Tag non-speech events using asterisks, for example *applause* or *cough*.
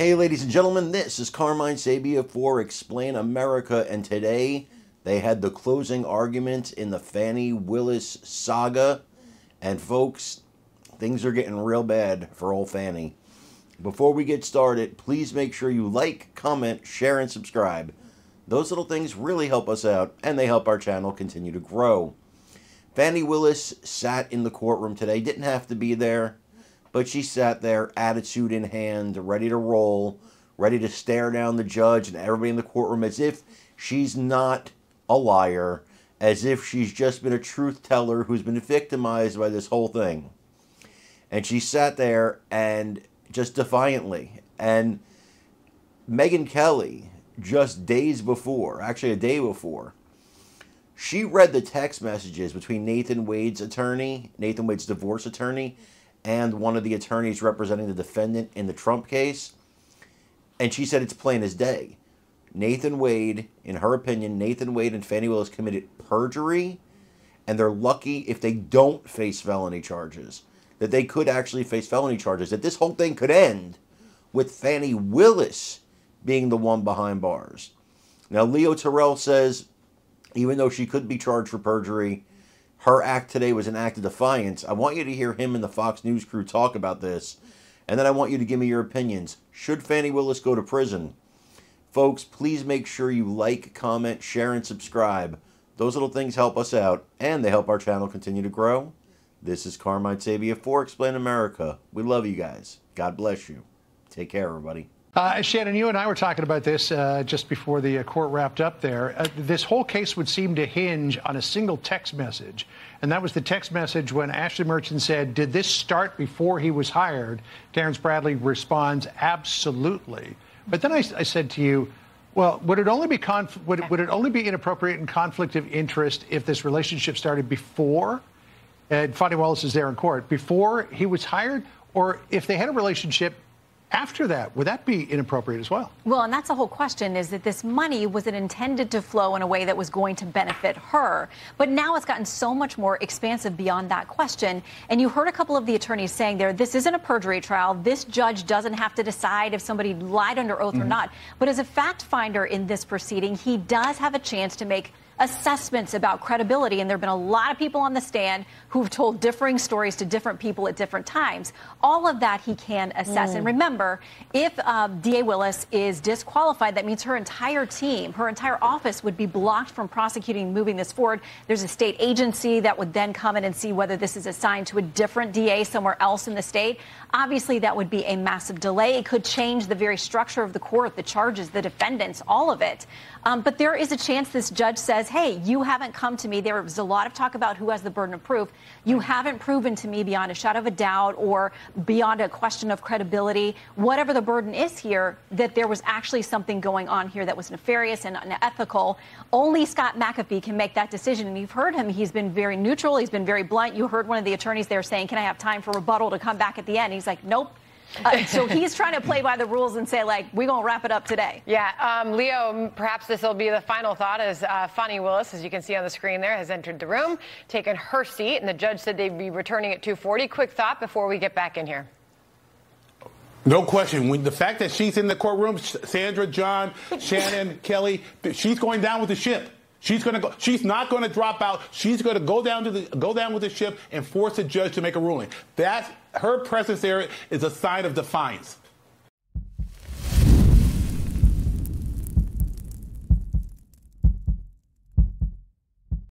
Hey, ladies and gentlemen, this is Carmine Sabia for Explain America, and today they had the closing argument in the Fani Willis saga. And folks, things are getting real bad for old Fani. Before we get started, please make sure you like, comment, share, and subscribe. Those little things really help us out, and they help our channel continue to grow. Fani Willis sat in the courtroom today, didn't have to be there but she sat there, attitude in hand, ready to roll, ready to stare down the judge and everybody in the courtroom as if she's not a liar, as if she's just been a truth teller who's been victimized by this whole thing. And she sat there and just defiantly. And Megyn Kelly, just days before, actually a day before, she read the text messages between Nathan Wade's attorney, Nathan Wade's divorce attorney, and one of the attorneys representing the defendant in the Trump case. And she said it's plain as day. Nathan Wade, in her opinion, Nathan Wade and Fani Willis committed perjury, and they're lucky if they don't face felony charges. That they could actually face felony charges. That this whole thing could end with Fani Willis being the one behind bars. Now, Leo Terrell says, even though she could be charged for perjury, her act today was an act of defiance. I want you to hear him and the Fox News crew talk about this. And then I want you to give me your opinions. Should Fani Willis go to prison? Folks, please make sure you like, comment, share, and subscribe. Those little things help us out, and they help our channel continue to grow. This is Carmine Sabia for Explain America. We love you guys. God bless you. Take care, everybody. Uh, Shannon, you and I were talking about this uh, just before the uh, court wrapped up there. Uh, this whole case would seem to hinge on a single text message. And that was the text message when Ashley Merchant said, Did this start before he was hired? Terrence Bradley responds, Absolutely. But then I, I said to you, well, would it only be conf- would, would, it only be inappropriate and conflict of interest if this relationship started before and Fani Wallace is there in court before he was hired, or if they had a relationship after that, would that be inappropriate as well? Well, and that's the whole question is that this money was it intended to flow in a way that was going to benefit her? But now it's gotten so much more expansive beyond that question. And you heard a couple of the attorneys saying there, this isn't a perjury trial. This judge doesn't have to decide if somebody lied under oath mm-hmm. or not. But as a fact finder in this proceeding, he does have a chance to make assessments about credibility. And there have been a lot of people on the stand who've told differing stories to different people at different times. All of that he can assess. Mm. And remember, if uh, D.A. Willis is disqualified, that means her entire team, her entire office would be blocked from prosecuting moving this forward. There's a state agency that would then come in and see whether this is assigned to a different DA somewhere else in the state. Obviously, that would be a massive delay. It could change the very structure of the court, the charges, the defendants, all of it. Um, but there is a chance this judge says, hey, you haven't come to me. There was a lot of talk about who has the burden of proof. You haven't proven to me beyond a shadow of a doubt or beyond a question of credibility, whatever the burden is here, that there was actually something going on here that was nefarious and unethical. Only Scott McAfee can make that decision. And you've heard him. He's been very neutral. He's been very blunt. You heard one of the attorneys there saying, can I have time for rebuttal to come back at the end? He's like, nope. Uh, so he's trying to play by the rules and say, like, we're going to wrap it up today. Yeah. Um, Leo, perhaps this will be the final thought as uh, Fani Willis, as you can see on the screen there, has entered the room, taken her seat, and the judge said they'd be returning at 240. Quick thought before we get back in here. No question. When the fact that she's in the courtroom, Sandra, John, *laughs* Shannon, Kelly, she's going down with the ship. She's going to go. She's not going to drop out. She's going to go down to the go down with the ship and force the judge to make a ruling. That her presence there is a sign of defiance.